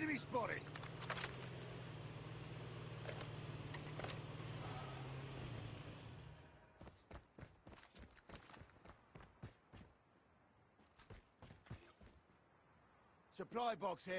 Enemy spotted. Supply box here.